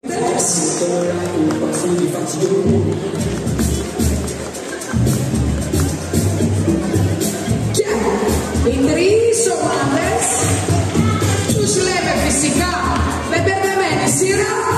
Και οι τρεις ομάδες τους λέμε φυσικά με μπερδεμένη σειρά